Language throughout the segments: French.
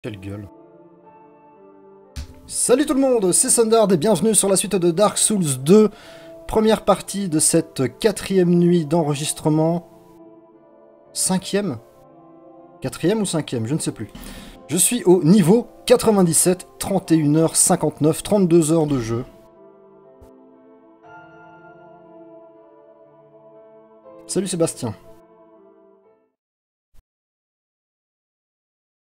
Quelle gueule. Salut tout le monde, c'est Sundard et bienvenue sur la suite de Dark Souls 2. Première partie de cette quatrième nuit d'enregistrement. Cinquième? Quatrième ou cinquième, je ne sais plus. Je suis au niveau 97, 31h59, 32 heures de jeu. Salut Sébastien.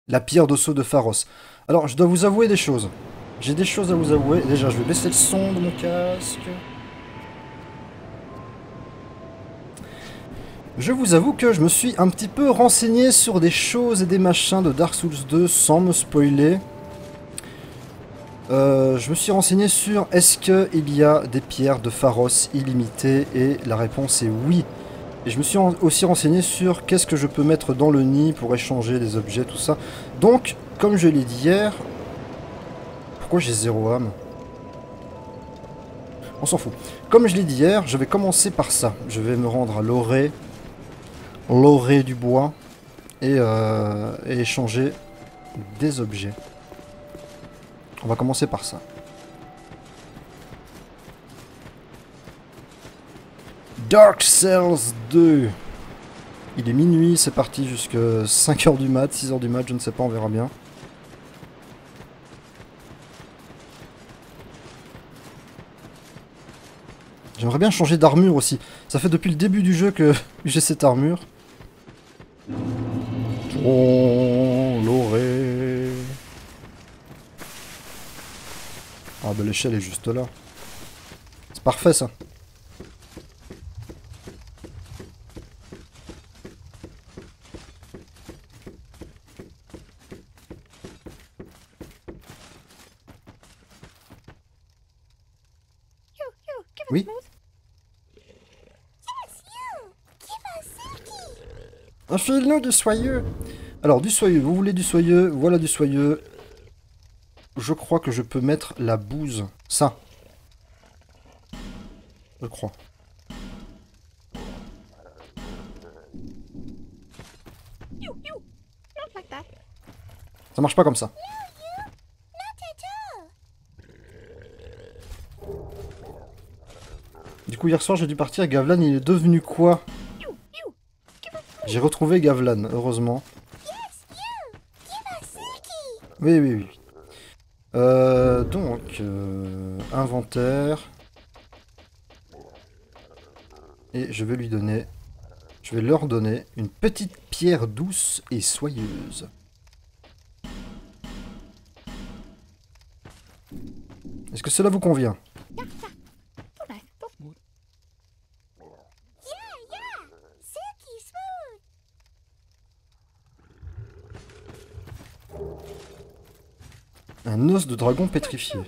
La pierre de de Pharos. Alors, je dois vous avouer des choses. J'ai des choses à vous avouer. Déjà, je vais baisser le son de mon casque. Je vous avoue que je me suis un petit peu renseigné sur des choses et des machins de Dark Souls 2 sans me spoiler. Euh, je me suis renseigné sur est-ce qu'il y a des pierres de Pharos illimitées et la réponse est oui. Et je me suis aussi renseigné sur qu'est-ce que je peux mettre dans le nid pour échanger des objets, tout ça. Donc, comme je l'ai dit hier... Pourquoi j'ai zéro âme? On s'en fout. Comme je l'ai dit hier, je vais commencer par ça. Je vais me rendre à l'orée. L'orée du bois. Et, euh, et échanger des objets. On va commencer par ça. Dark Cells 2. Il est minuit, c'est parti jusqu'à 5h du mat, 6h du mat, je ne sais pas, on verra bien. J'aimerais bien changer d'armure aussi. Ça fait depuis le début du jeu que j'ai cette armure. L'orée. Ah bah l'échelle est juste là. C'est parfait ça. Oui Enfile-nous du soyeux Alors, du soyeux, vous voulez du soyeux Voilà du soyeux. Je crois que je peux mettre la bouse. Ça. Je crois. Ça marche pas comme ça. Du hier soir, j'ai dû partir. Gavlan, il est devenu quoi? J'ai retrouvé Gavlan, heureusement. Oui, oui, oui. Euh, donc, euh, inventaire. Et je vais lui donner... Je vais leur donner une petite pierre douce et soyeuse. Est-ce que cela vous convient? De dragon pétrifié.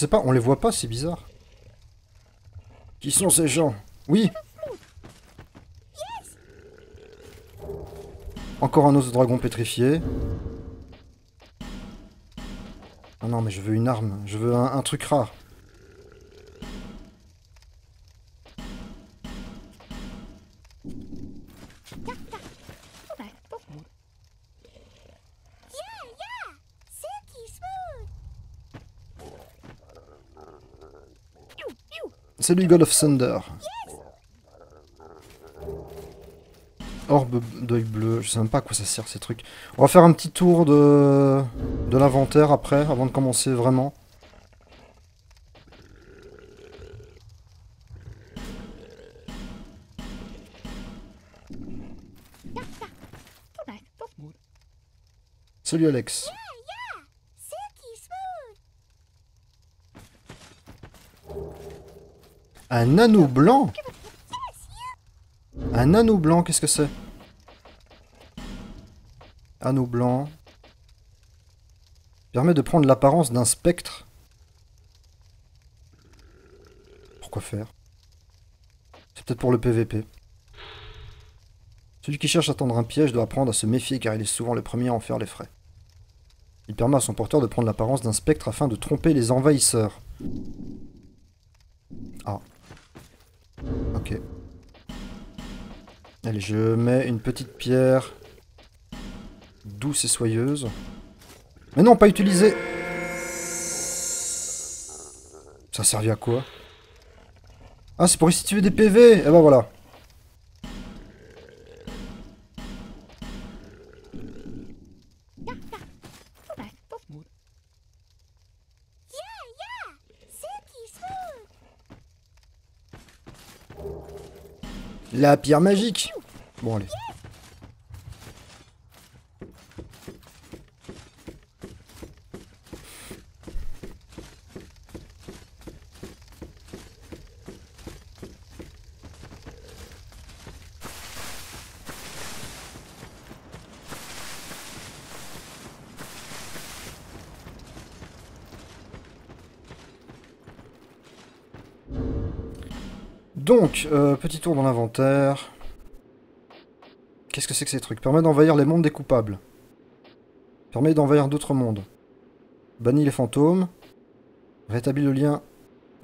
Sais pas, on les voit pas, c'est bizarre. Qui sont ces gens? Oui Encore un os de dragon pétrifié. Ah non, mais je veux une arme. Je veux un, un truc rare. Salut God of Thunder. Orbe d'œil bleu, je sais même pas à quoi ça sert ces trucs. On va faire un petit tour de, de l'inventaire après, avant de commencer vraiment. Salut Alex. Un anneau blanc Un anneau blanc, qu'est-ce que c'est? Anneau blanc. Permet de prendre l'apparence d'un spectre. Pourquoi faire? C'est peut-être pour le PVP. Celui qui cherche à tendre un piège doit apprendre à se méfier car il est souvent le premier à en faire les frais. Il permet à son porteur de prendre l'apparence d'un spectre afin de tromper les envahisseurs. Allez, je mets une petite pierre douce et soyeuse. Mais non, pas utilisé Ça servait à quoi? Ah, c'est pour restituer des PV Eh ben voilà. La pierre magique Bon, allez. Donc, euh, petit tour dans l'inventaire. Qu'est-ce que c'est que ces trucs? Permet d'envahir les mondes des coupables. Permet d'envahir d'autres mondes. Bannit les fantômes. Rétablit le lien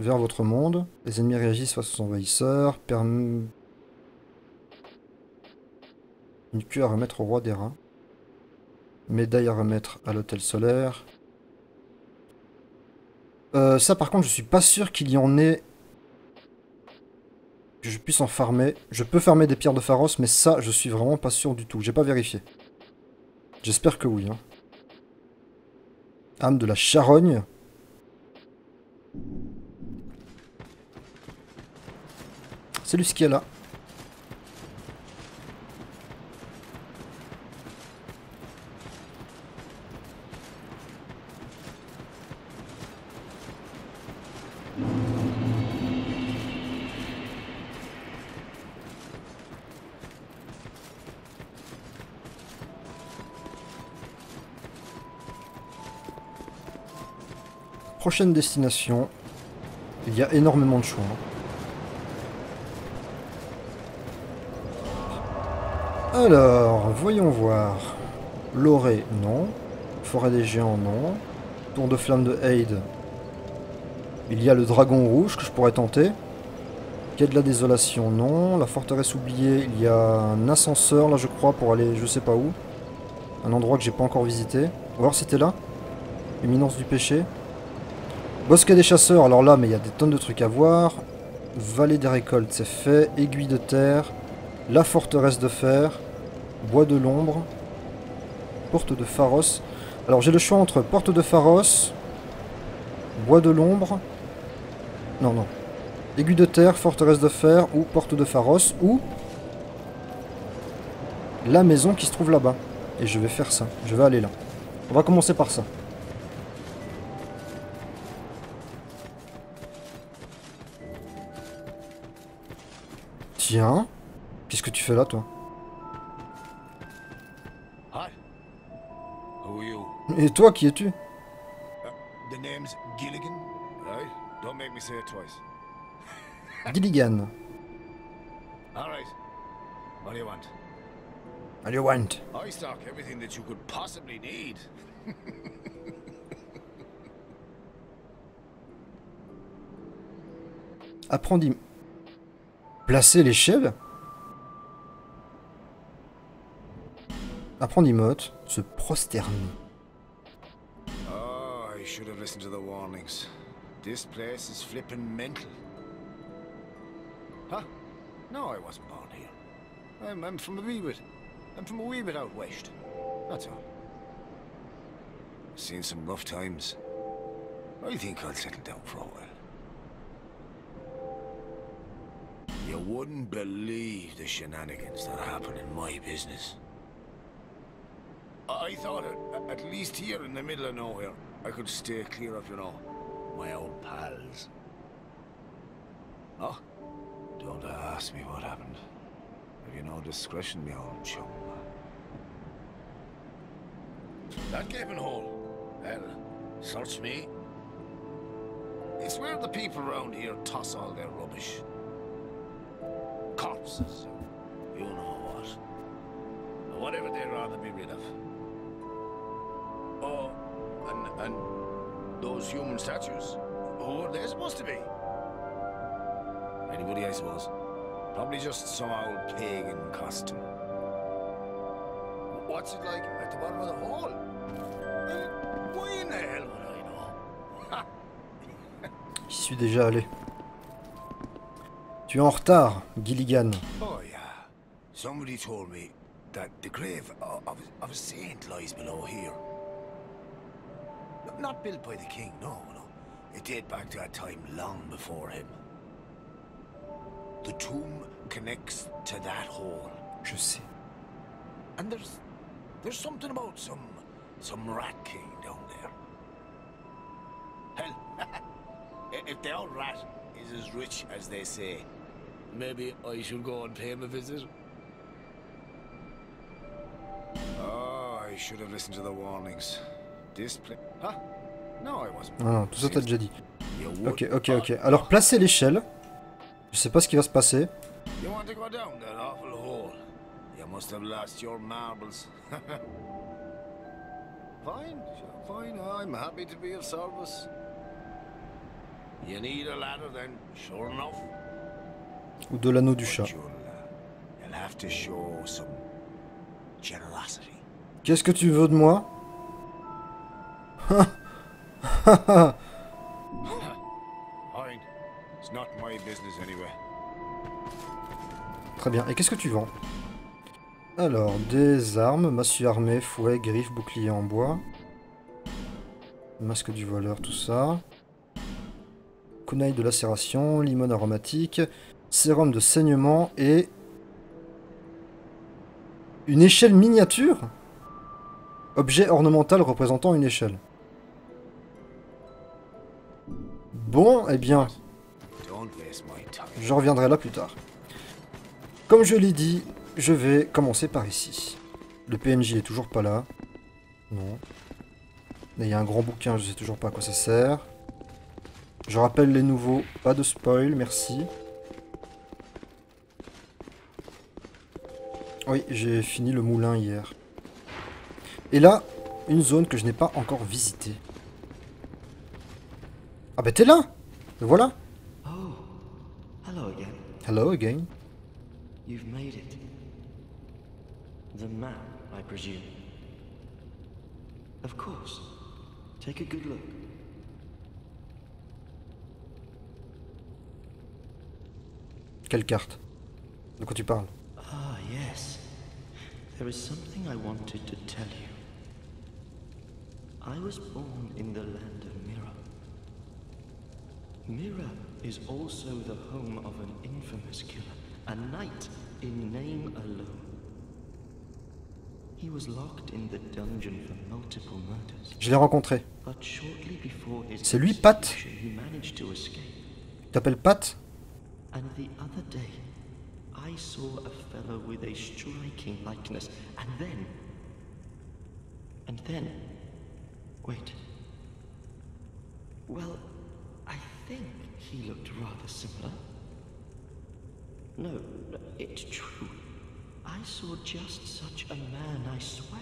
vers votre monde. Les ennemis réagissent face aux envahisseurs. Permet... Une queue à remettre au roi des rats. Médaille à remettre à l'hôtel solaire. Euh, ça par contre je suis pas sûr qu'il y en ait je puisse en farmer. Je peux farmer des pierres de Pharos, mais ça, je suis vraiment pas sûr du tout. J'ai pas vérifié. J'espère que oui. Hein. Âme de la charogne. C'est lui ce qu'il y a là. Prochaine destination, il y a énormément de choix. Alors, voyons voir. Loré, non. Forêt des géants, non. Tour de flamme de Haid. Il y a le dragon rouge que je pourrais tenter. Quai de la désolation, non. La forteresse oubliée, il y a un ascenseur là je crois pour aller je sais pas où. Un endroit que j'ai pas encore visité. Voir si c'était là. Éminence du péché. Bosquet des chasseurs, alors là, mais il y a des tonnes de trucs à voir. Vallée des récoltes, c'est fait. Aiguille de terre. La forteresse de fer. Bois de l'ombre. Porte de Pharos. Alors j'ai le choix entre Porte de Pharos, Bois de l'ombre. Non, non. Aiguille de terre, forteresse de fer ou Porte de Pharos ou la maison qui se trouve là-bas. Et je vais faire ça. Je vais aller là. On va commencer par ça. Tiens. Qu'est-ce que tu fais là, toi Et toi, qui es-tu The name's Gilligan, right? Don't make me say it twice. Gilligan. All right. What do you want? What do you want? I stock everything that you could possibly need. Apprends Placer l'échelle Apprendre emote, se prosterner. Oh, I should have listened to the warnings. This place is flipping mental. Huh? No, I wasn't born here. I'm, I'm from a wee bit. I'm from a wee bit out west. That's all. I've seen some rough times. I think I'll settle down for a while. You wouldn't believe the shenanigans that happen in my business. I thought at, least here in the middle of nowhere, I could stay clear of, you know, my old pals. Oh, don't ask me what happened. Have you no discretion, me old chum? That gaping hole. Well, search me. It's where the people around here toss all their rubbish. Corpses, you know what. Whatever they'd rather be rid of. Oh, and, and those human statues. Who are they supposed to be? Anybody, I suppose. Probably just some old pig in costume. What's it like at the bottom of the hole? Well, eh, why in the hell would I know? J'y suis déjà allé. Tu es en retard, Gilligan. Oh, yeah. Somebody told me that the grave of, of, a saint lies below here. Not built by the king, no, no. It dated back to a time long before him. The tomb connects to that hole. Je sais. And there's there's something about some some rat king down there. Hell, if the old rat is as rich as they say, maybe I should go and pay him a visit. Oh, I should have listened to the warnings. This place. Huh? No, I wasn't. Non, non, tout ça t'as déjà dit. Ok, ok, ok. Alors placez l'échelle. Je sais pas ce qui va se passer. You want to go down that awful hole? You must have lost your marbles. fine, sure, fine. I'm happy to be of service. You need a ladder then, sure enough. Ou de l'anneau du chat. Qu'est-ce que tu veux de moi? Très bien. Et qu'est-ce que tu vends? Alors, des armes, massue armée, fouet, griffe, bouclier en bois. Masque du voleur, tout ça. Kunai de lacération, limone aromatique, sérum de saignement et... Une échelle miniature Objet ornemental représentant une échelle. Bon, eh bien, je reviendrai là plus tard. Comme je l'ai dit, je vais commencer par ici. Le PNJ est toujours pas là. Non. Mais il y a un grand bouquin, je sais toujours pas à quoi ça sert. Je rappelle les nouveaux, pas de spoil, merci. Oui, j'ai fini le moulin hier. Et là, une zone que je n'ai pas encore visitée. Ah bah t'es là Le voilà Oh, hello again. Hello again. You've made it. The map, I presume. Of course. Take a good look. Quelle carte? De quoi tu parles? Ah, yes. There is something I wanted to tell you. I was born in the land of Mira. Mira is also the home of an infamous killer, a knight in name alone. He was locked in the dungeon for multiple murders, Je l'ai rencontré. C'est lui, Pat t'appelles Pat? And the other day, I saw a fellow with a striking likeness, and then. And then. Wait. Well, I think he looked rather similar. No, it's true. I saw just such a man, I swear.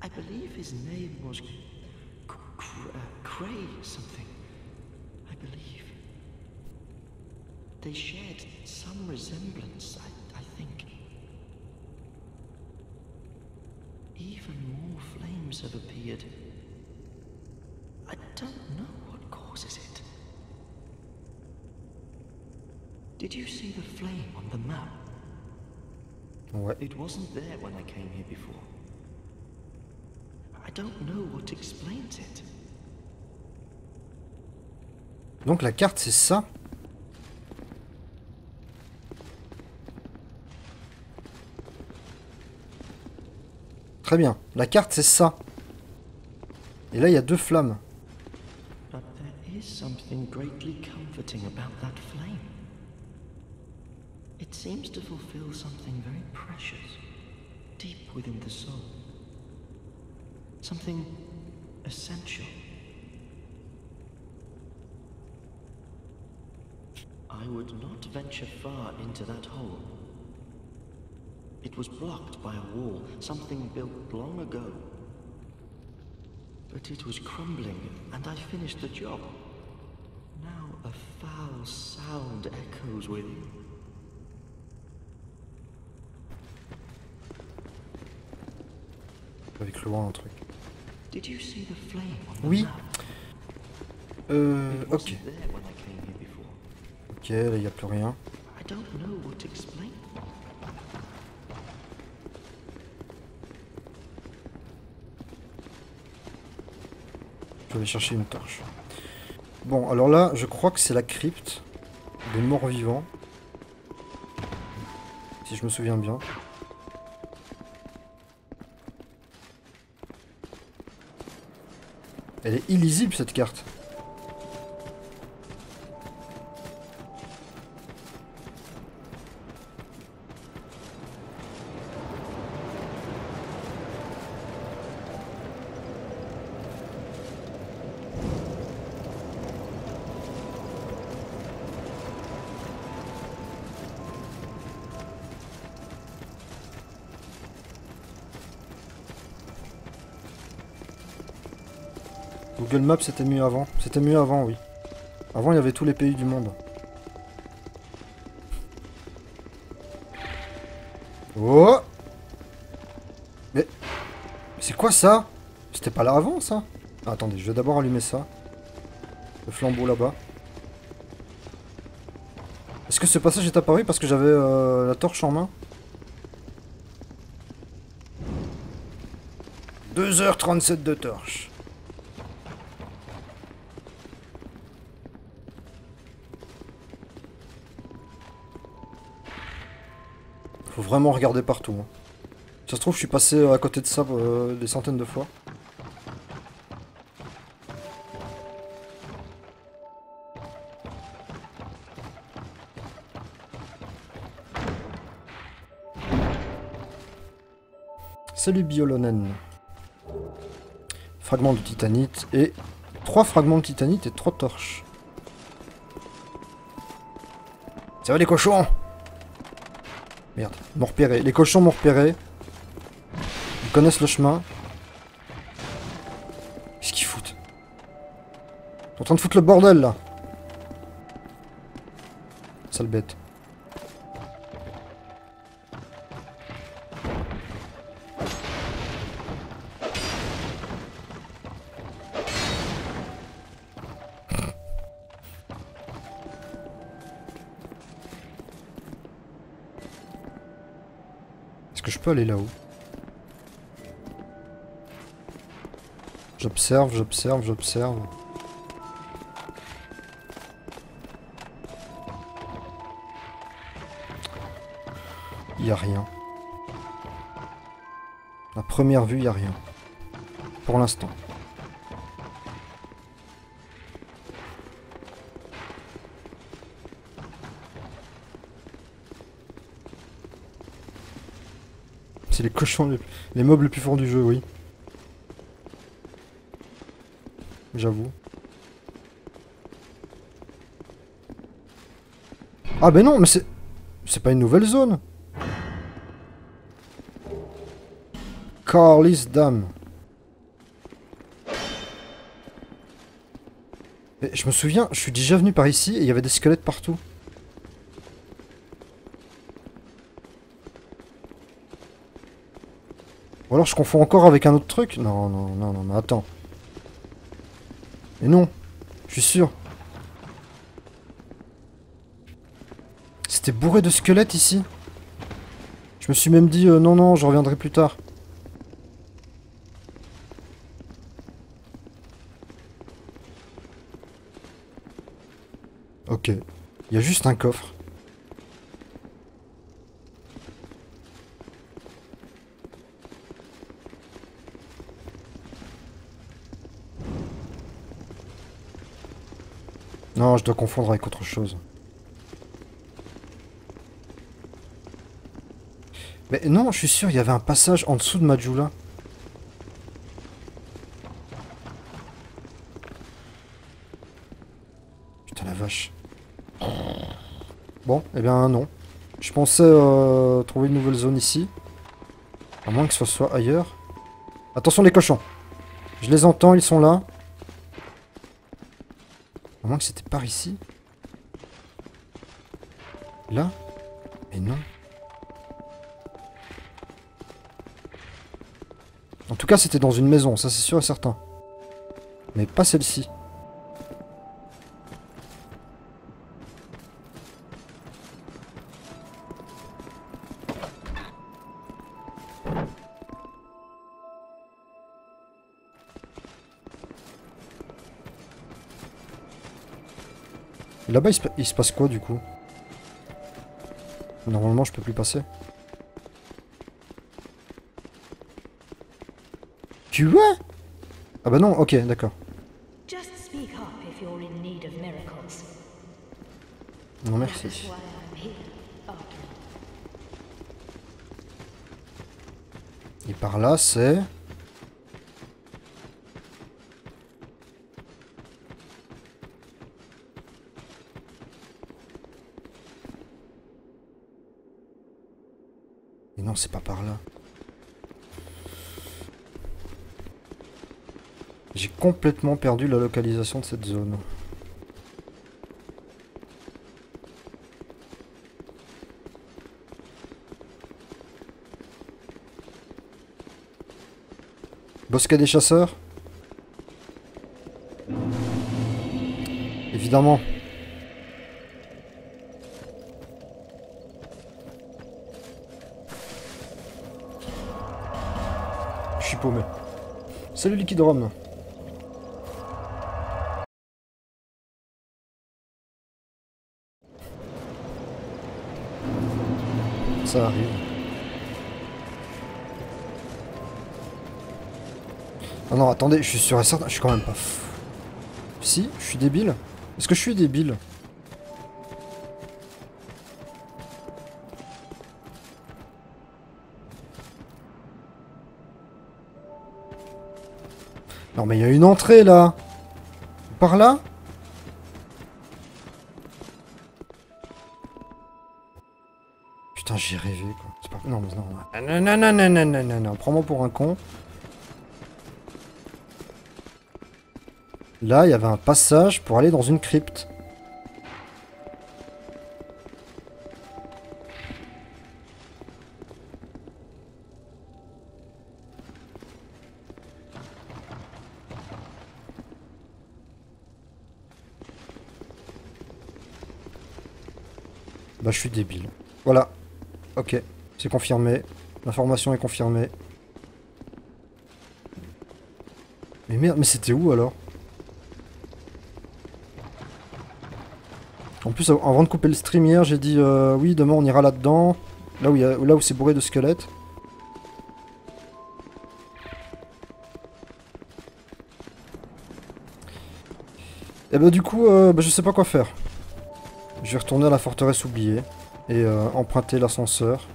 I believe his name was. Uh, Cray something. I believe. They shared some resemblance, I, I think. Even more flames have appeared. I don't know what causes it. Did you see the flame on the map? Ouais. It wasn't there when I came here before. I don't know what explains it. Donc la carte, c'est ça Très bien. La carte, c'est ça. Et là, il y a deux flammes. It seems to fulfill something very precious, deep within the soul. Something essential. I would not venture far into that hole. It was blocked by a wall, something built long ago. But it was crumbling, and I finished the job. Now a foul sound echoes within. J'avais cru voir un truc. Did you see the flame on the Oui. Euh, ok. wasn't there when I came here before. Ok, là, il n'y a plus rien. I don't know what to explain. Je vais chercher une torche. Bon, alors là, je crois que c'est la crypte des morts vivants. Si je me souviens bien. Elle est illisible cette carte. Google Maps c'était mieux avant. C'était mieux avant, oui. Avant, il y avait tous les pays du monde. Oh Mais... C'est quoi ça? C'était pas là avant, ça? Attendez, je vais d'abord allumer ça. Le flambeau là-bas. Est-ce que ce passage est apparu parce que j'avais euh, la torche en main? 2h37 de torche. Vraiment regarder partout. hein. Ça se trouve, je suis passé à côté de ça euh, des centaines de fois. Salut Biolonen. Fragment de titanite et... Trois fragments de titanite et trois torches. Ça va les cochons? Merde, m'ont repéré. Les cochons m'ont repéré. Ils connaissent le chemin. Qu'est-ce qu'ils foutent Ils sont en train de foutre le bordel là. Sale bête. Peux aller là-haut J'observe, j'observe, j'observe. Il a rien. À première vue, il a rien. Pour l'instant. C'est les cochons, les, les mobs les plus forts du jeu, oui. J'avoue. Ah ben non, mais c'est... C'est pas une nouvelle zone. Carlis Dam. Je me souviens, je suis déjà venu par ici et il y avait des squelettes partout. Je confonds encore avec un autre truc Non, non, non, non, mais attends. Mais non, je suis sûr. C'était bourré de squelettes ici. Je me suis même dit, euh, non, non, je reviendrai plus tard. Ok. Il y a juste un coffre. je dois confondre avec autre chose. Mais non, je suis sûr, il y avait un passage en dessous de Majula. Putain la vache. Bon, eh bien non. Je pensais euh, trouver une nouvelle zone ici. À moins que ce soit ailleurs. Attention les cochons. Je les entends, ils sont là. C'était par ici. Là Mais non. En tout cas, c'était dans une maison, ça c'est sûr et certain. Mais pas celle-ci. Là-bas, il, se pa- il se passe quoi du coup? Normalement, je peux plus passer. Tu vois? Ah bah non, ok, d'accord. Non, merci. Et par là, c'est... c'est pas par là. J'ai complètement perdu la localisation de cette zone. Bosquet des chasseurs? Évidemment. Salut Liquid Rome. Ça arrive. Ah non, attendez, je suis sûr et certain, je suis quand même pas fou. Si, je suis débile Est-ce que je suis débile? Non mais il y a une entrée là Par là Putain j'ai rêvé quoi. Pas... Non mais non. Non non non non non non non non. Prends-moi pour un con. Là, il y avait un passage pour aller dans une crypte. Je suis débile. Voilà. Ok. C'est confirmé. L'information est confirmée. Mais merde, mais c'était où alors? En plus, av- avant de couper le stream hier, j'ai dit euh, oui, demain on ira là-dedans. Là où, là où c'est bourré de squelettes. Et bah du coup, euh, bah, je sais pas quoi faire. Je vais retourner à la forteresse oubliée et euh, emprunter l'ascenseur.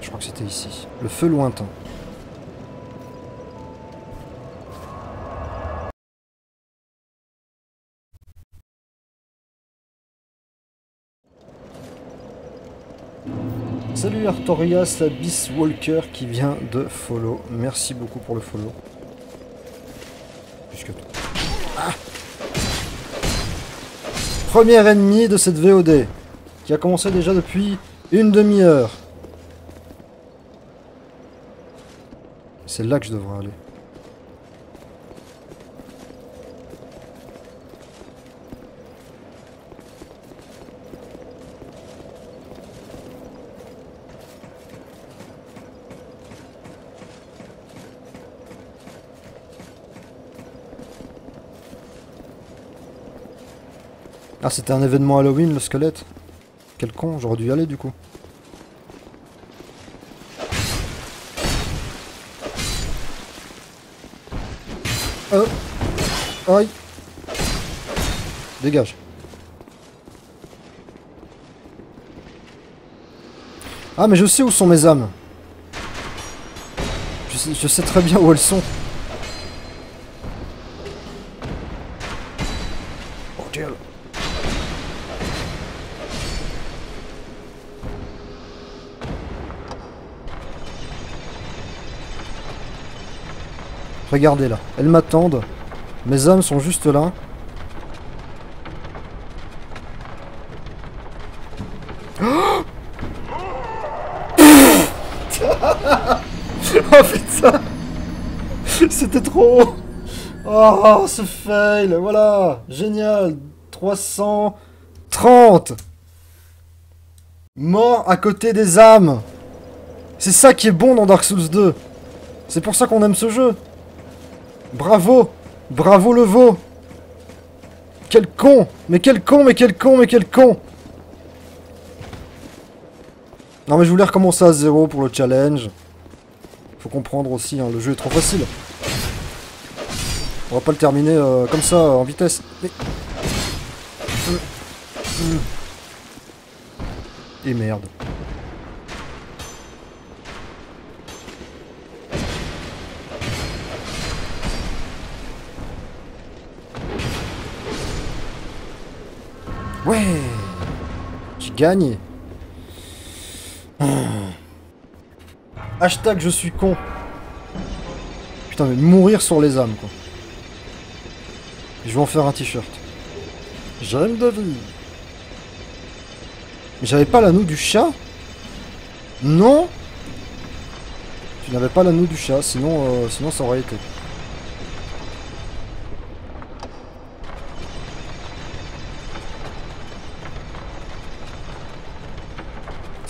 Je crois que c'était ici. Le feu lointain. Artorias Abyss Walker qui vient de follow. Merci beaucoup pour le follow. Plus que tout. Ah Premier ennemi de cette VOD qui a commencé déjà depuis une demi-heure. C'est là que je devrais aller. Ah, c'était un événement Halloween, le squelette Quel con, j'aurais dû y aller du coup. Oh Aïe Dégage. Ah, mais je sais où sont mes âmes. Je sais, je sais très bien où elles sont. Regardez là, elles m'attendent. Mes âmes sont juste là. Oh putain. C'était trop haut. Oh, ce fail. Voilà. Génial. 330 Mort à côté des âmes. C'est ça qui est bon dans Dark Souls 2 C'est pour ça qu'on aime ce jeu Bravo Bravo le veau Quel con Mais quel con, mais quel con, mais quel con Non mais je voulais recommencer à zéro pour le challenge. Faut comprendre aussi, hein, le jeu est trop facile. On va pas le terminer euh, comme ça, en vitesse. Mais... Et merde. Ouais J'ai gagné Hashtag je suis con. Putain, mais mourir sur les âmes, quoi. Je vais en faire un t-shirt. J'aime de. Mais j'avais pas l'anneau du chat? Non? Tu n'avais pas l'anneau du chat, sinon, euh, sinon ça aurait été.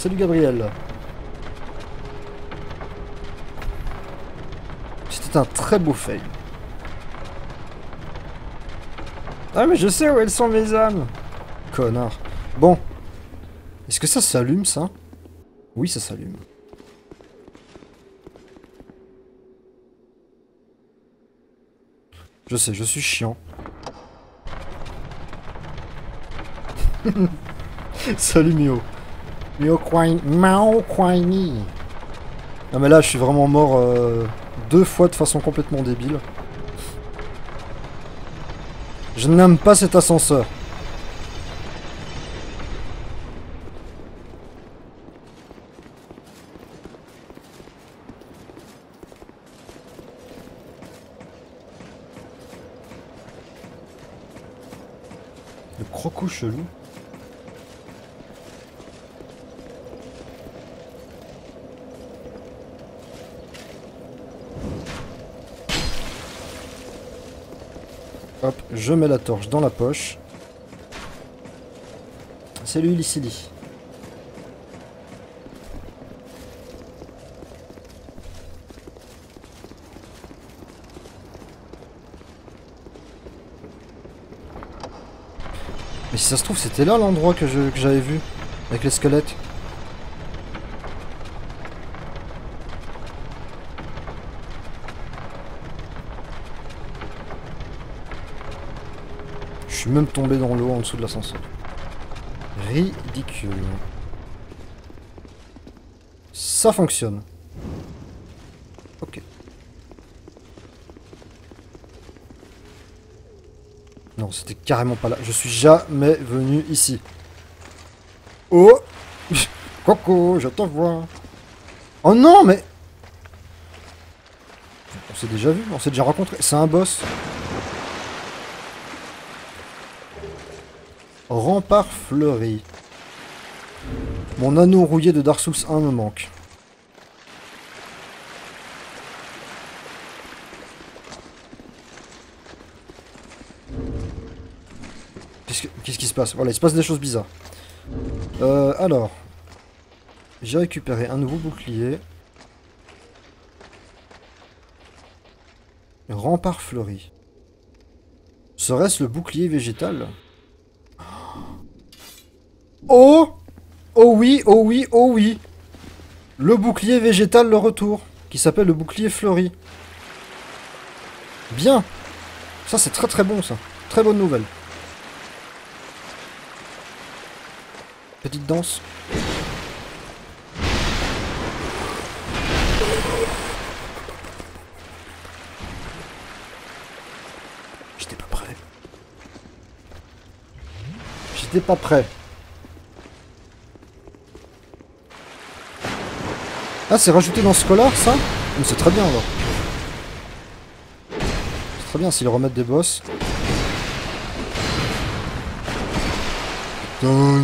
Salut Gabriel. C'était un très beau fail. Ah mais je sais où elles sont mes âmes Connard. Bon. Est-ce que ça s'allume ça? Oui ça s'allume. Je sais, je suis chiant. Salut Mio. Mao Quiney. Non mais là je suis vraiment mort euh, deux fois de façon complètement débile. Je n'aime pas cet ascenseur. Le croco chelou. Je mets la torche dans la poche. Salut Licily. Mais si ça se trouve, c'était là l'endroit que j'avais vu. Avec les squelettes. Même tombé dans l'eau en dessous de l'ascenseur. Ridicule. Ça fonctionne. Ok. Non, c'était carrément pas là. Je suis jamais venu ici. Oh Coco, je t'envoie. Oh non, mais... On s'est déjà vu, on s'est déjà rencontré. C'est un boss. Rempart fleuri. Mon anneau rouillé de Dark Souls 1 me manque. Qu'est-ce que- qu'est-ce qui se passe? Voilà, il se passe des choses bizarres. Euh, alors. J'ai récupéré un nouveau bouclier. Rempart fleuri. Serait-ce le bouclier végétal? Oh Oh oui, oh oui, oh oui Le bouclier végétal le retour, qui s'appelle le bouclier fleuri. Bien Ça c'est très très bon ça. Très bonne nouvelle. Petite danse. J'étais pas prêt. J'étais pas prêt. Ah, c'est rajouté dans Scholar, ça Mais C'est très bien, alors. C'est très bien s'ils remettent des boss. Putain.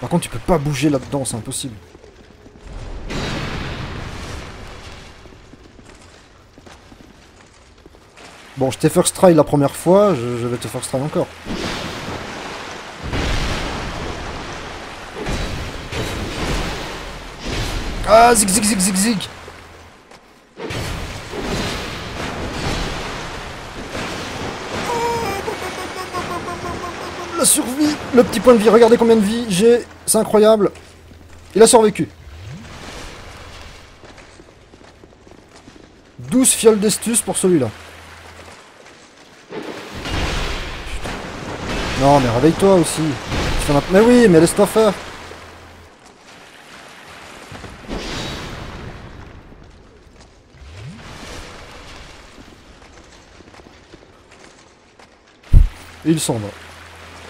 Par contre, tu peux pas bouger là-dedans, c'est impossible. Bon, je t'ai first try la première fois, je, je vais te first try encore. Ah, zig zig zig zig zig La survie Le petit point de vie, regardez combien de vie j'ai, c'est incroyable. Il a survécu. 12 fioles d'estus pour celui-là. Non, mais réveille-toi aussi. Mais oui, mais laisse-toi faire.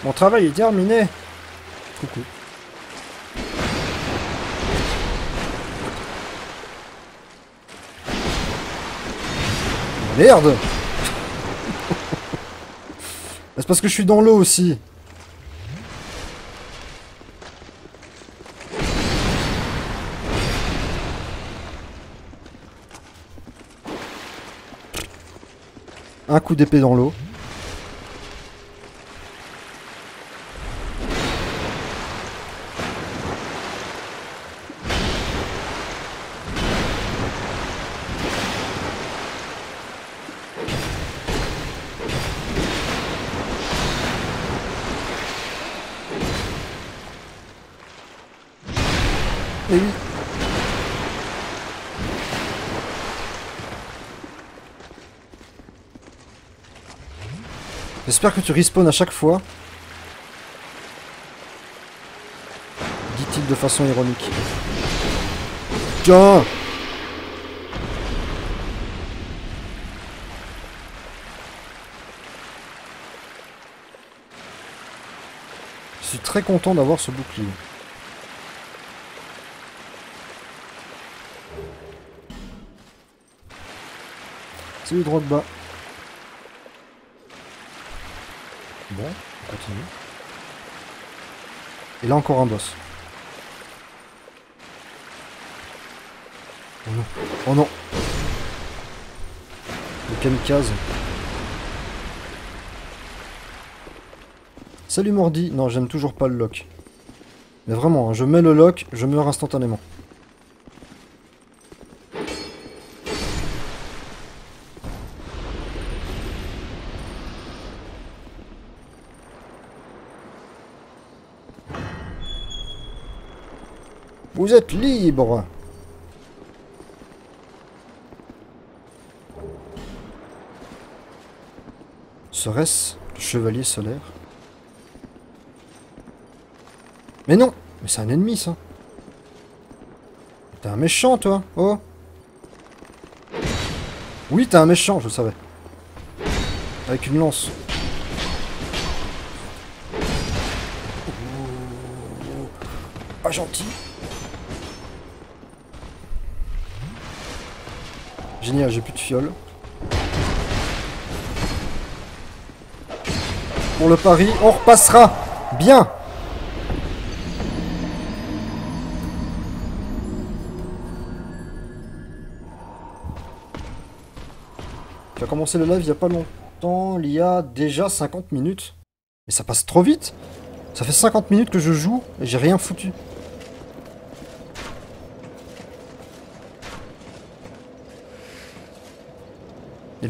Mon travail est terminé. Coucou. Merde C'est parce que je suis dans l'eau aussi? Un coup d'épée dans l'eau. Et oui. J'espère que tu respawns à chaque fois. Dit-il de façon ironique. Tiens Je suis très content d'avoir ce bouclier. Salut Drogba. Bon, on continue. Et là encore un boss. Oh non. Oh non. Le kamikaze. Salut Mordi. Non, j'aime toujours pas le lock. Mais vraiment, hein, je mets le lock, je meurs instantanément. Vous êtes libre Serait-ce le chevalier solaire? Mais non Mais c'est un ennemi, ça T'es un méchant, toi Oh Oui, t'es un méchant, je le savais. Avec une lance. Oh. Pas gentil. Génial, j'ai plus de fiole. Pour le pari, on repassera. Bien. Tu as commencé le live il y a pas longtemps, il y a déjà 50 minutes. Mais ça passe trop vite. Ça fait 50 minutes que je joue et j'ai rien foutu.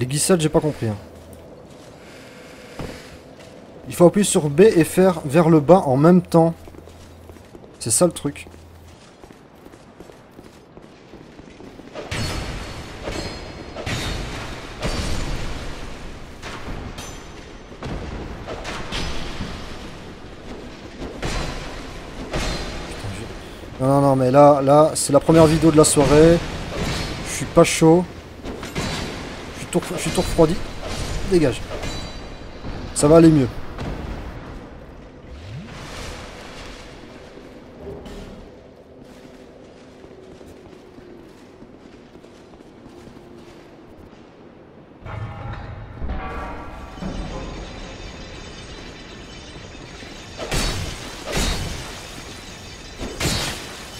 Les glissades, j'ai pas compris. hein. Il faut appuyer sur B et faire vers le bas en même temps. C'est ça le truc. Non, non, non, mais là, là, c'est la première vidéo de la soirée. Je suis pas chaud je suis tout refroidi. Dégage. Ça va aller mieux.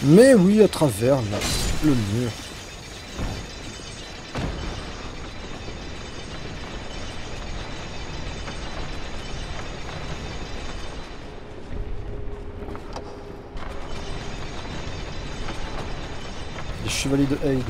Mais oui, à travers le mur. De Haid.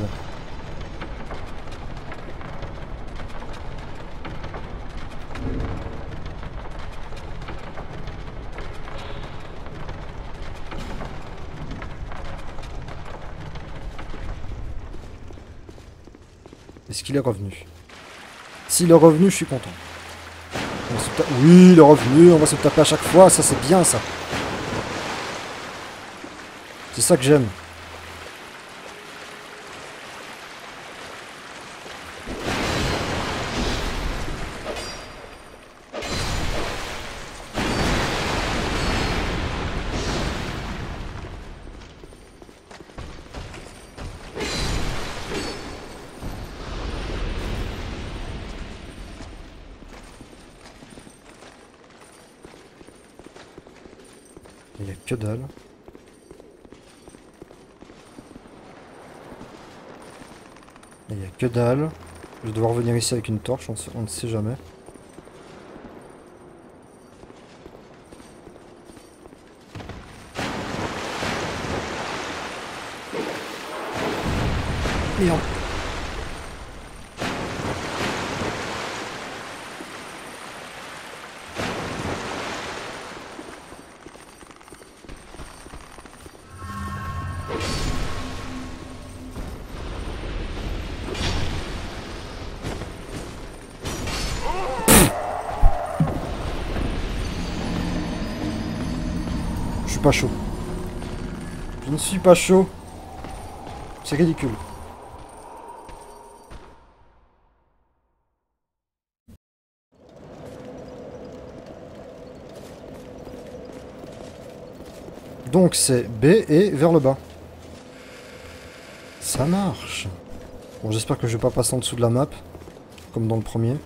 Est-ce qu'il est revenu? S'il est revenu, je suis content. Oui, il est revenu, on va se taper à chaque fois, ça c'est bien ça. C'est ça que j'aime. Il n'y a que dalle. Il n'y a Je vais devoir revenir ici avec une torche, on, ne sait jamais. Je pas chaud. Je ne suis pas chaud. C'est ridicule. Donc c'est B et vers le bas. Ça marche. Bon, j'espère que je vais pas passer en dessous de la map, comme dans le premier.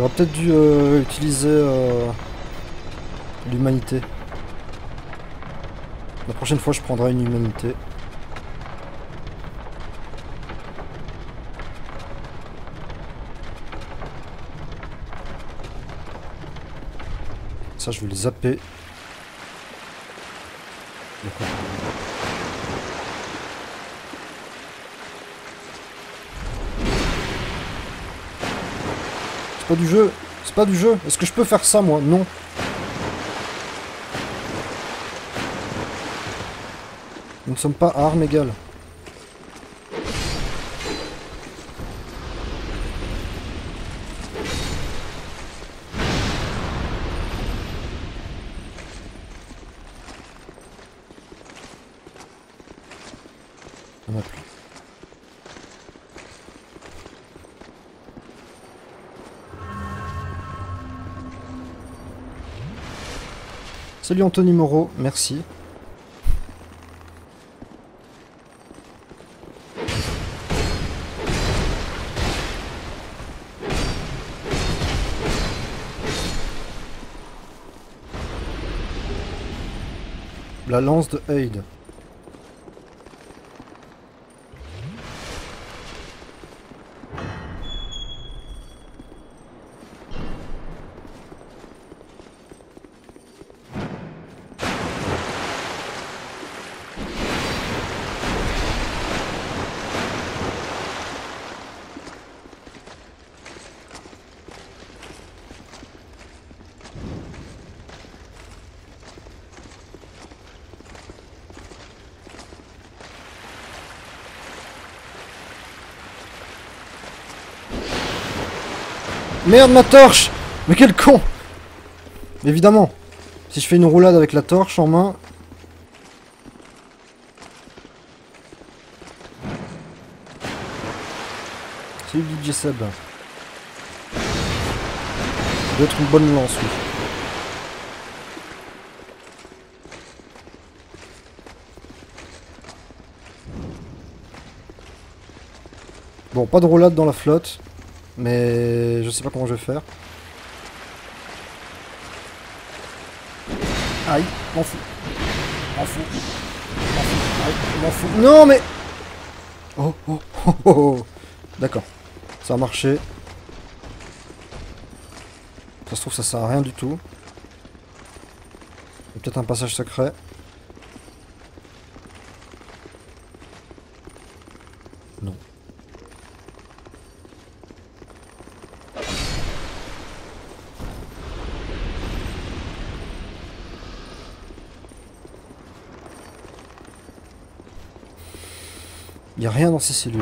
J'aurais peut-être dû euh, utiliser euh, l'humanité. La prochaine fois, je prendrai une humanité. Ça, je vais les zapper. Pas du jeu. C'est pas du jeu. Est-ce que je peux faire ça, moi? Non. Nous ne sommes pas à armes égales. Salut Anthony Moreau, merci. La lance de Haid. Merde, ma torche Mais quel con Évidemment. Si je fais une roulade avec la torche en main... Salut DJ Seb. Ça doit être une bonne lance, oui. Bon, pas de roulade dans la flotte. Mais je sais pas comment je vais faire. Aïe, m'en fous. M'en fous. M'en fous. Fous. Non mais Oh oh oh oh, oh. D'accord. Ça a marché. Ça se trouve ça sert à rien du tout. Peut-être un passage secret. Il n'y a rien dans ces cellules.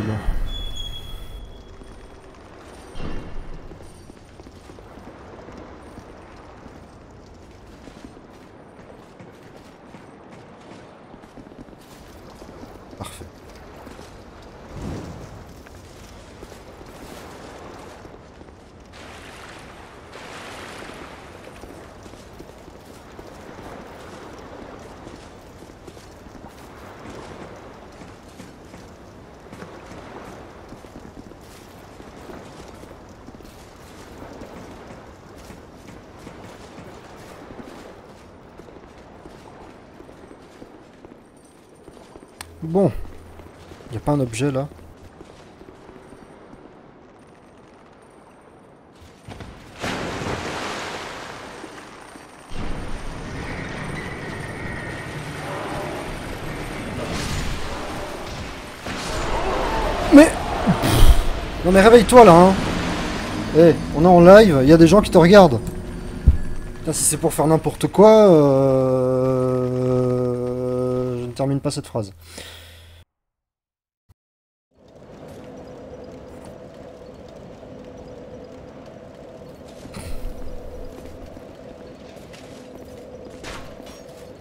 Parfait. Bon. Y a un objet là Mais Non mais réveille-toi là hein Eh, on est en live, il y a des gens qui te regardent. Si c'est pour faire n'importe quoi, euh... je ne termine pas cette phrase.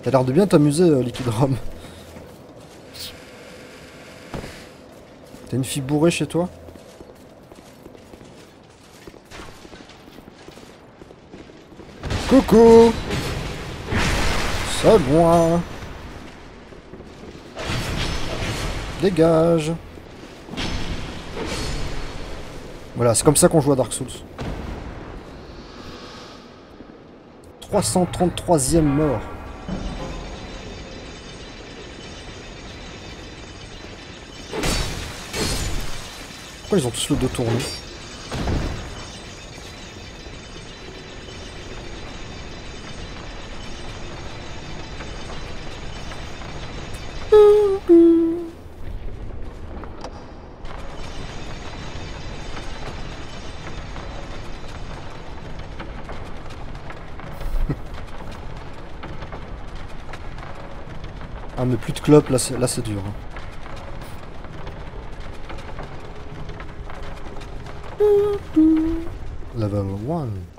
T'as l'air de bien t'amuser, euh, Liquid. T'as une fille bourrée chez toi? Coucou C'est moi Dégage Voilà, c'est comme ça qu'on joue à Dark Souls. 333ème mort. Pourquoi ils ont tous le dos tourné Ah mais plus de clopes, là c'est là, c'est dur. Level 1.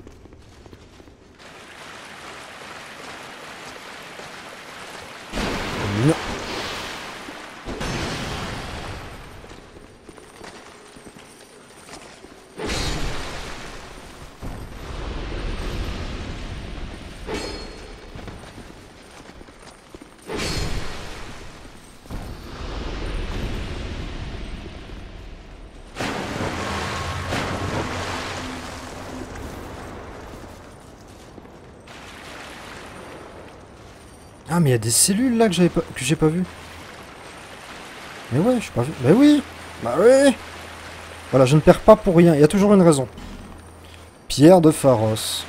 Ah mais il y a des cellules là que j'avais pas que j'ai pas vu. Mais ouais, je suis pas vu. Mais oui Bah oui Voilà, je ne perds pas pour rien, il y a toujours une raison. Pierre de Pharos.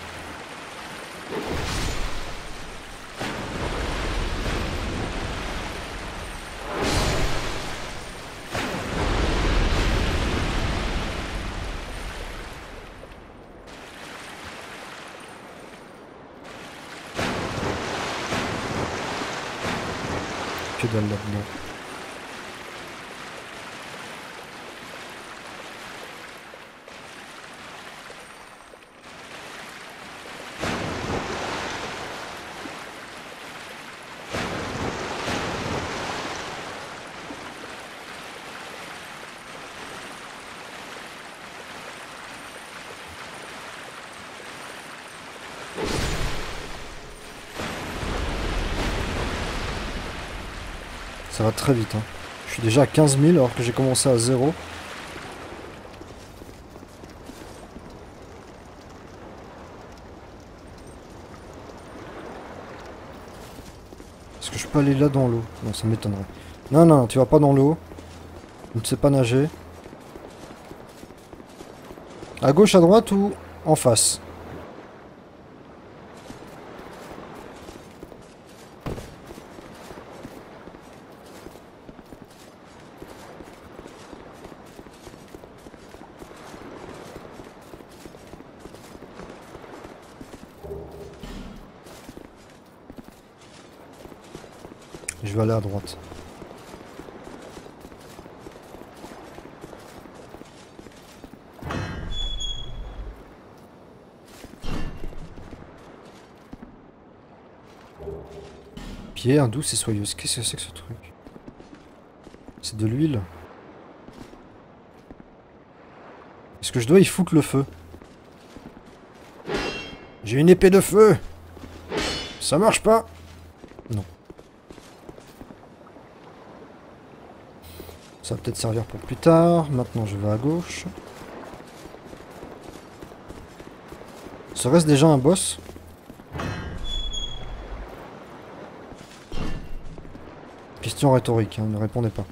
Que dalle là-dedans. Ça va très vite. Hein. Je suis déjà à 15 000 alors que j'ai commencé à 0. Est-ce que je peux aller là dans l'eau? Non, ça m'étonnerait. Non, non, tu vas pas dans l'eau. Tu ne sais pas nager. À gauche, à droite ou en face Je vais aller à droite. Pierre douce et soyeuse. Qu'est-ce que c'est que ce truc? C'est de l'huile. Est-ce que je dois y foutre le feu? J'ai une épée de feu Ça marche pas? Non. Ça va peut-être servir pour plus tard. Maintenant, je vais à gauche. Serait-ce déjà un boss? Rhétorique, hein, ne répondez pas.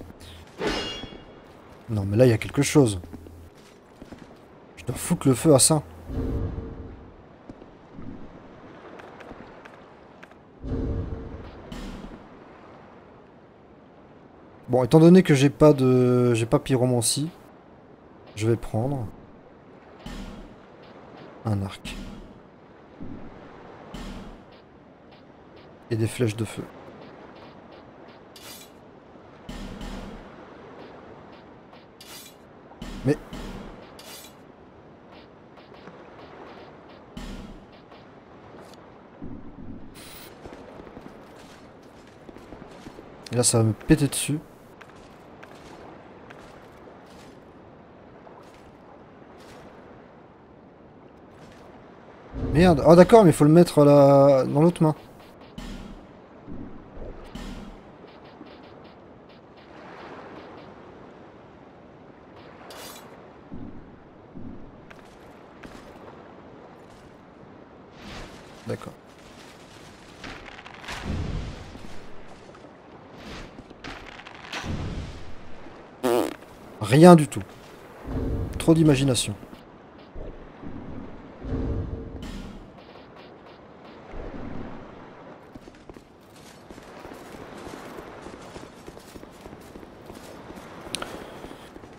Non, mais là, il y a quelque chose. Je dois foutre le feu à ça. Bon, étant donné que j'ai pas de... J'ai pas pyromancie, je vais prendre... Un arc. Et des flèches de feu. Mais... Là, ça va me péter dessus. Merde. Oh d'accord, mais il faut le mettre là... dans l'autre main. D'accord. Rien du tout. Trop d'imagination.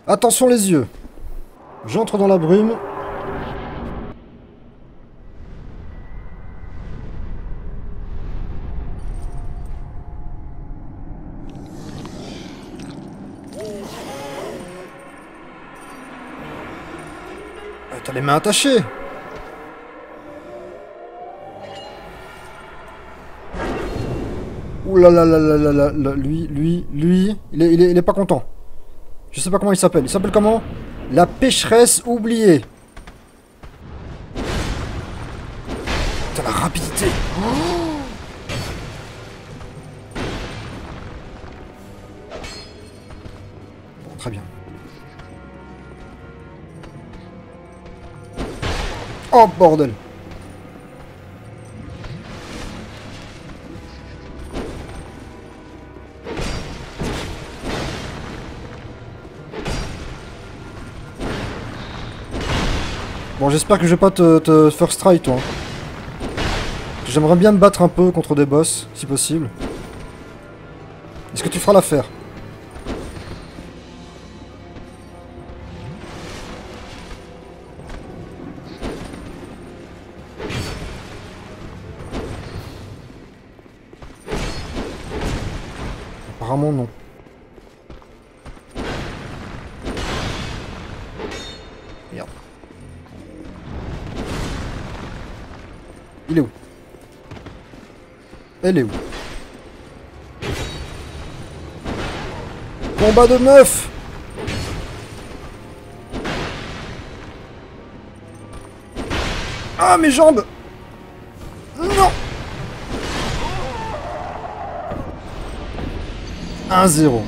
Attention les yeux. J'entre dans la brume. Là là, lui, lui, lui, il est pas content. Je sais pas comment il s'appelle. Il s'appelle comment? La pécheresse oubliée. Oh, bordel. Bon, j'espère que je vais pas te, first try, toi. J'aimerais bien me battre un peu contre des boss, si possible. Est-ce que tu feras l'affaire? Elle est où? Combat de meuf Ah mes jambes Non 1-0.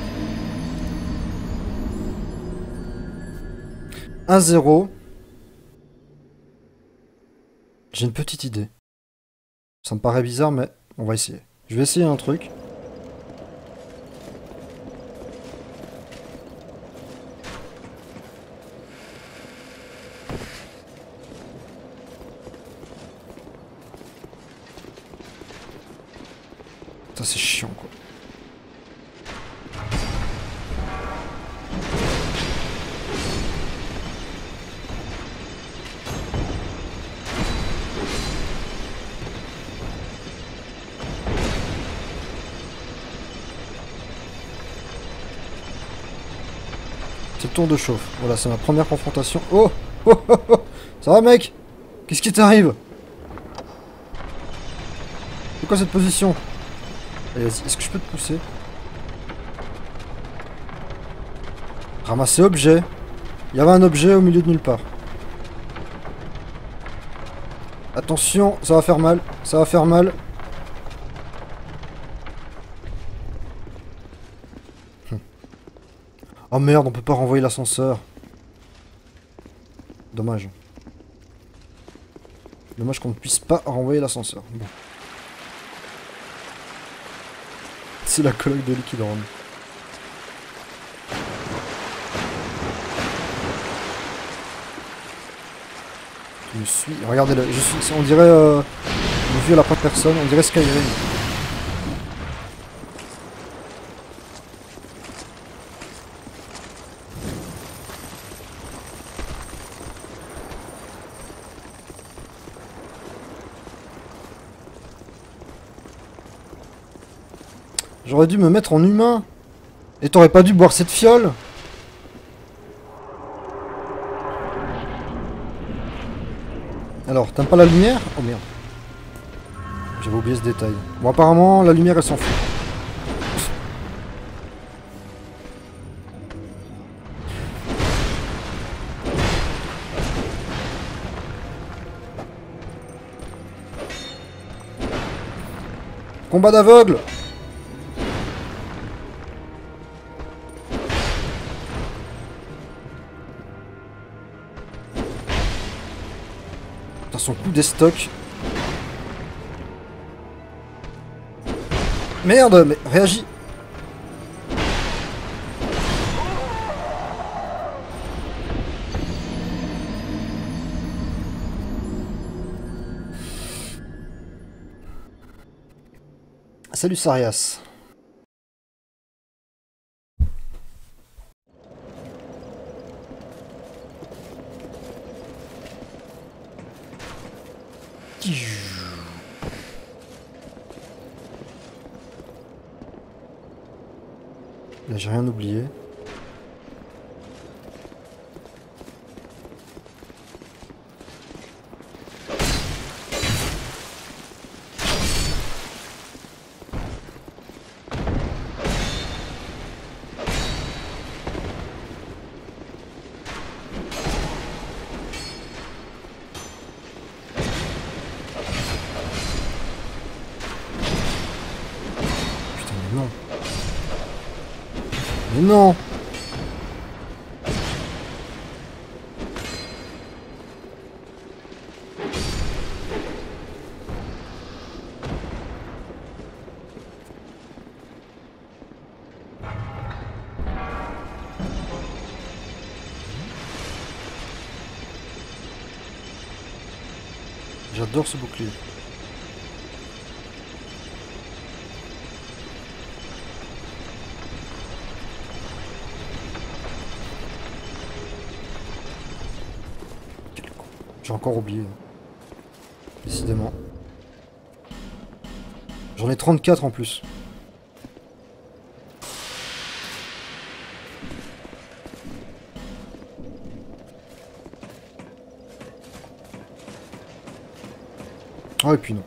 1-0. J'ai une petite idée. Ça me paraît bizarre, mais on va essayer. Je vais essayer un truc. Tour de chauffe. Voilà, c'est ma première confrontation. Oh, oh, oh, oh. Ça va mec? Qu'est-ce qui t'arrive? C'est quoi cette position? Allez, est-ce que je peux te pousser? Ramasser objet. Il y avait un objet au milieu de nulle part. Attention, ça va faire mal. Ça va faire mal. Oh merde, on peut pas renvoyer l'ascenseur. Dommage. Dommage qu'on ne puisse pas renvoyer l'ascenseur. Bon. C'est la colloque de liquide rhum. Je suis... Regardez-le, je suis... On dirait... Euh... À la première personne, on dirait Skyrim. Dû me mettre en humain. Et t'aurais pas dû boire cette fiole. Alors, t'aimes pas la lumière? Oh merde. J'avais oublié ce détail. Bon, apparemment, la lumière, elle s'en fout. Combat d'aveugle son coup des stocks. Merde, mais réagis Salut Sarias. Là, j'ai rien oublié. Non J'adore ce bouclier. Quel con. J'ai encore oublié. Décidément. J'en ai 34 en plus. Ah et puis non.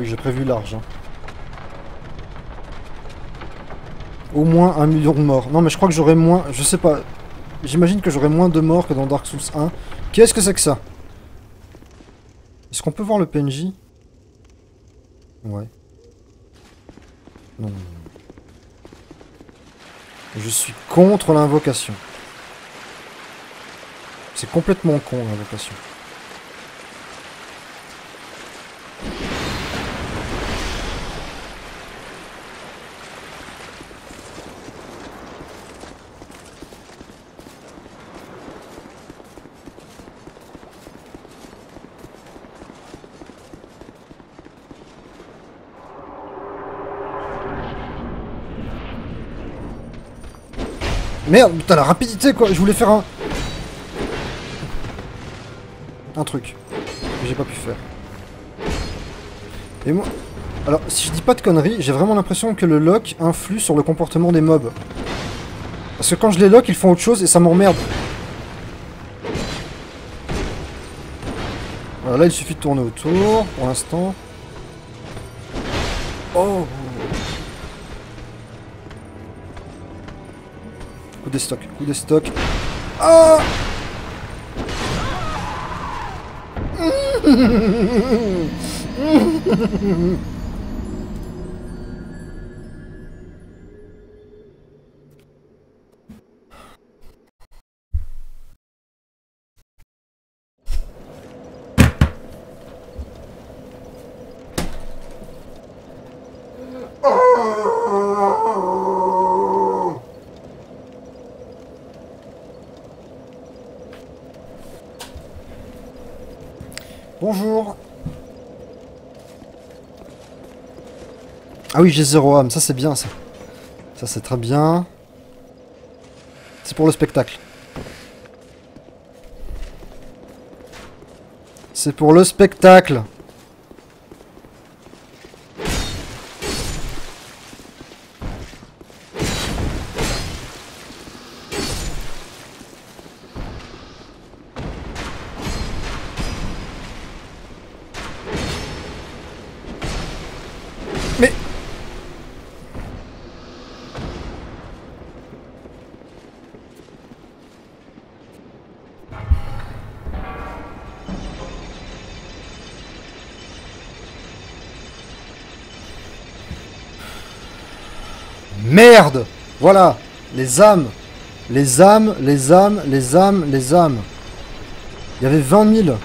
Oui, j'ai prévu large. hein. Au moins un million de morts. Non mais je crois que j'aurais moins... Je sais pas. J'imagine que j'aurais moins de morts que dans Dark Souls 1. Qu'est-ce que c'est que ça? Est-ce qu'on peut voir le PNJ Ouais. Non. Je suis contre l'invocation. C'est complètement con l'invocation. Merde, putain, la rapidité quoi Je voulais faire un... Un truc. Que j'ai pas pu faire. Et moi... Alors, si je dis pas de conneries, j'ai vraiment l'impression que le lock influe sur le comportement des mobs. Parce que quand je les lock, ils font autre chose et ça m'emmerde. Voilà, là il suffit de tourner autour, pour l'instant. Oh Coup des stocks, coup des stocks. Ah Ah oui, j'ai zéro âme, ça c'est bien ça. Ça c'est très bien. C'est pour le spectacle. C'est pour le spectacle. Voilà Les âmes Les âmes, les âmes, les âmes, les âmes. Il y avait 20 000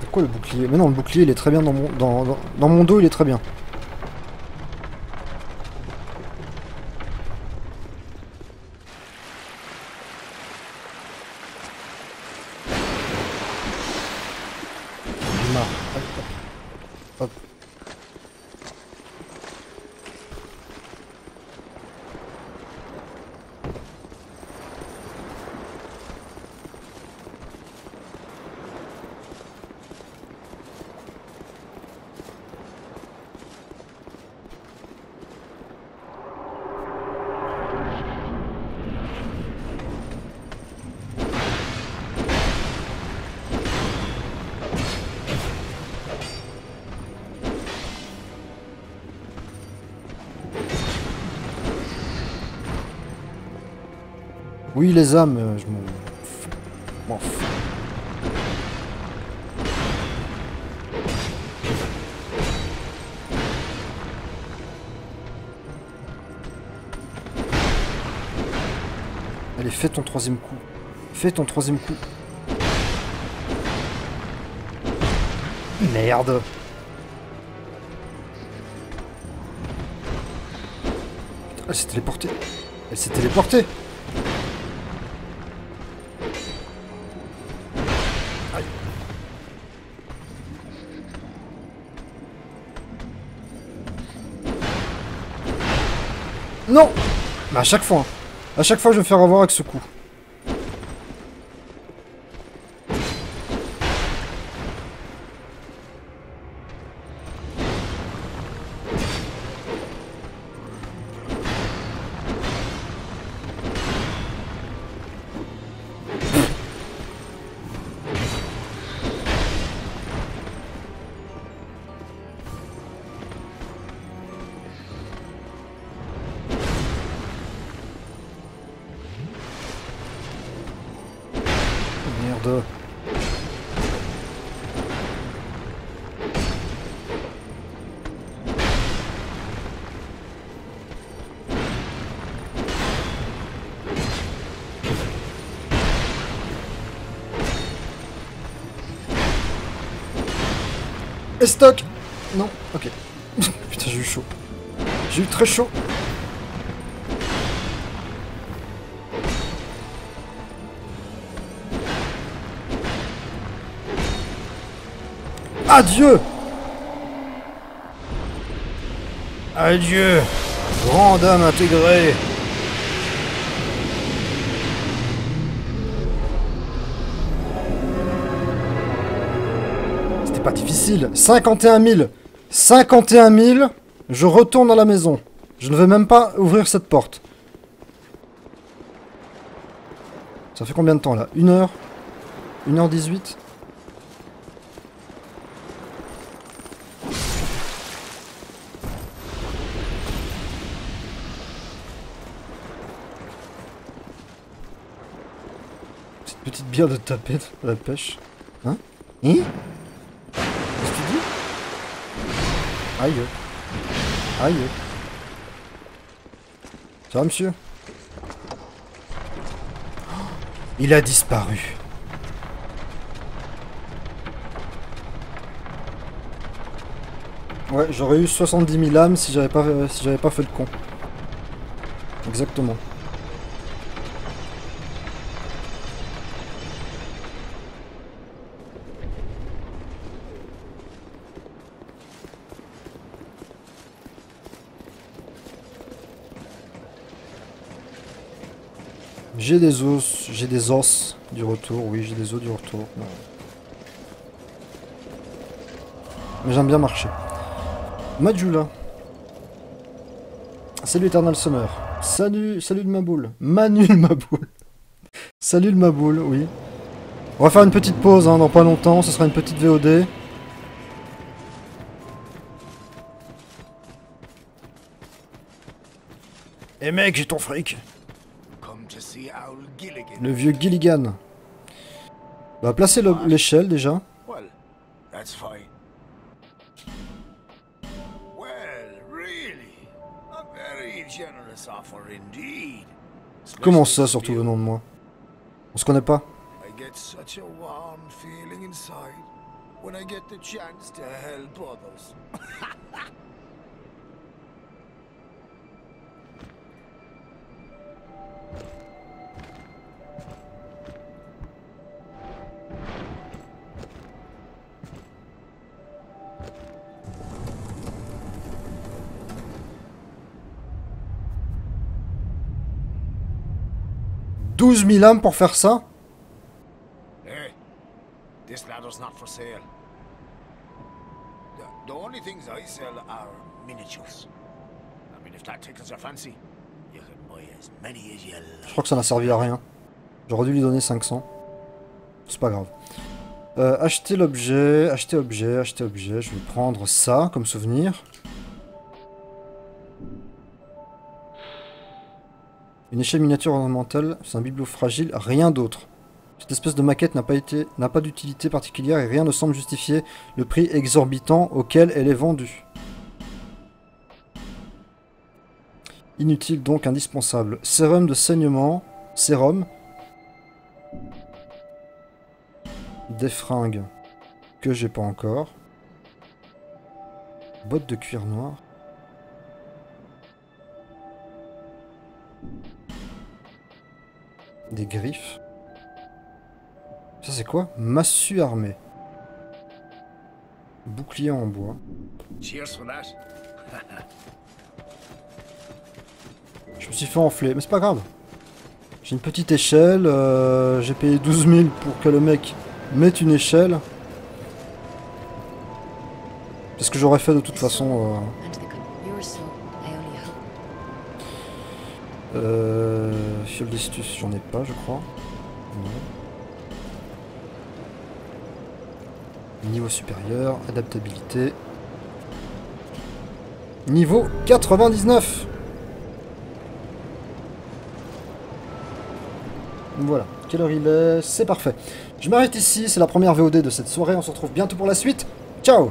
Pourquoi le bouclier? Mais non, le bouclier il est très bien dans mon, dans, dans mon dos, il est très bien. Euh. Allez, fais ton troisième coup. Fais ton troisième coup. Merde. Elle s'est téléportée. Elle s'est téléportée. Non Mais à chaque fois. hein. À chaque fois, je vais me faire avoir avec ce coup. Non, ok. Putain, j'ai eu chaud. J'ai eu très chaud. Adieu Adieu Grande âme intégrée pas difficile 51 000 51 000 Je retourne à la maison. Je ne vais même pas ouvrir cette porte. Ça fait combien de temps là? 1 heure? 1h18 Cette petite bière de tapette à la pêche. Hein? Hein? Aïe. Aïe. Ça va, monsieur? Il a disparu. Ouais, j'aurais eu 70 000 âmes si j'avais pas, si j'avais pas fait le con. Exactement. J'ai des os, j'ai des os du retour, oui j'ai des os du retour. Mais j'aime bien marcher. Majula. Salut Eternal Summer. Salut, salut le Maboule. Manu le Maboule. Salut le Maboule, oui. On va faire une petite pause hein, dans pas longtemps, ce sera une petite VOD. Eh mec, j'ai ton fric. Le vieux Gilligan. On va placer le- l'échelle déjà. Well, that's fine. Well, really, a very generous offer indeed. Comment ça, surtout venant de moi? On se connaît pas 12 000 âmes pour faire ça Hey, this ladder's not for sale. The, the only things I sell are miniatures. I mean, if that tickles your fancy, you can buy as many as you Je like. crois que ça n'a servi à rien. J'aurais dû lui donner 500. C'est pas grave. Euh, acheter l'objet, acheter objet, acheter objet. Je vais prendre ça comme souvenir. Une échelle miniature ornementale, c'est un bibelot fragile, rien d'autre. Cette espèce de maquette n'a pas d'utilité particulière et rien ne semble justifier le prix exorbitant auquel elle est vendue. Inutile donc indispensable. Sérum de saignement, sérum. Des fringues que j'ai pas encore. Bottes de cuir noir. Des griffes. Ça c'est quoi? Massue armée. Bouclier en bois. Cheers for that. Je me suis fait enfler, mais c'est pas grave. J'ai une petite échelle, euh, j'ai payé 12 000 pour que le mec mette une échelle. C'est ce que j'aurais fait de toute façon. euh, Euh, fiole j'en ai pas, je crois. Niveau supérieur, adaptabilité. Niveau 99 Voilà, quelle heure est? C'est parfait. Je m'arrête ici, c'est la première VOD de cette soirée, on se retrouve bientôt pour la suite. Ciao